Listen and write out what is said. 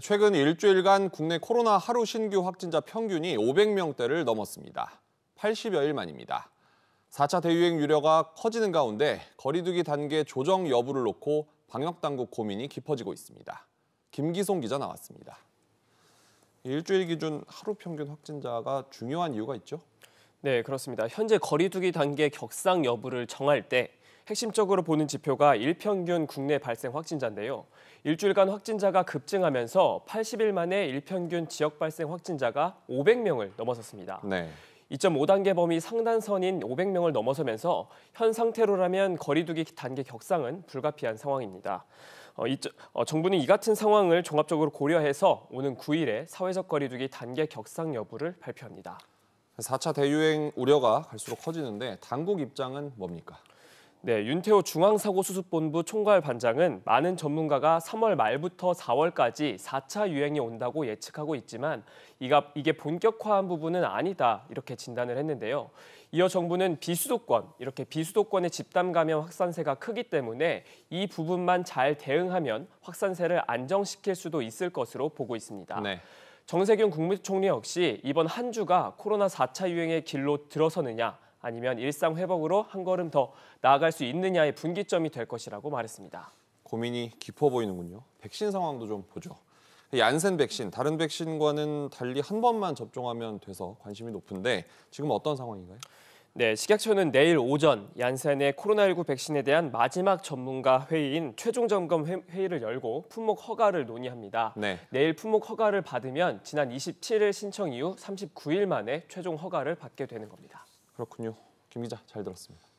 최근 일주일간 국내 코로나 하루 신규 확진자 평균이 500명대를 넘었습니다. 80여일 만입니다. 4차 대유행 우려가 커지는 가운데 거리두기 단계 조정 여부를 놓고 방역당국 고민이 깊어지고 있습니다. 김기송 기자 나왔습니다. 일주일 기준 하루 평균 확진자가 중요한 이유가 있죠? 네, 그렇습니다. 현재 거리두기 단계 격상 여부를 정할 때 핵심적으로 보는 지표가 일평균 국내 발생 확진자인데요. 일주일간 확진자가 급증하면서 80일 만에 일평균 지역 발생 확진자가 500명을 넘어섰습니다. 네. 2.5단계 범위 상단선인 500명을 넘어서면서 현 상태로라면 거리두기 단계 격상은 불가피한 상황입니다. 어, 이, 어, 정부는 이 같은 상황을 종합적으로 고려해서 오는 9일에 사회적 거리두기 단계 격상 여부를 발표합니다. 4차 대유행 우려가 갈수록 커지는데 당국 입장은 뭡니까? 네, 윤태호 중앙사고수습본부 총괄반장은 많은 전문가가 3월 말부터 4월까지 4차 유행이 온다고 예측하고 있지만 이게 본격화한 부분은 아니다 이렇게 진단을 했는데요. 이어 정부는 비수도권, 이렇게 비수도권의 집단 감염 확산세가 크기 때문에 이 부분만 잘 대응하면 확산세를 안정시킬 수도 있을 것으로 보고 있습니다. 네. 정세균 국무총리 역시 이번 한 주가 코로나 4차 유행의 길로 들어서느냐 아니면 일상 회복으로 한 걸음 더 나아갈 수 있느냐의 분기점이 될 것이라고 말했습니다. 고민이 깊어 보이는군요. 백신 상황도 좀 보죠. 얀센 백신, 다른 백신과는 달리 한 번만 접종하면 돼서 관심이 높은데 지금 어떤 상황인가요? 네, 식약처는 내일 오전 얀센의 코로나19 백신에 대한 마지막 전문가 회의인 최종 점검 회의를 열고 품목 허가를 논의합니다. 네. 내일 품목 허가를 받으면 지난 27일 신청 이후 39일 만에 최종 허가를 받게 되는 겁니다. 그렇군요. 김 기자 잘 들었습니다.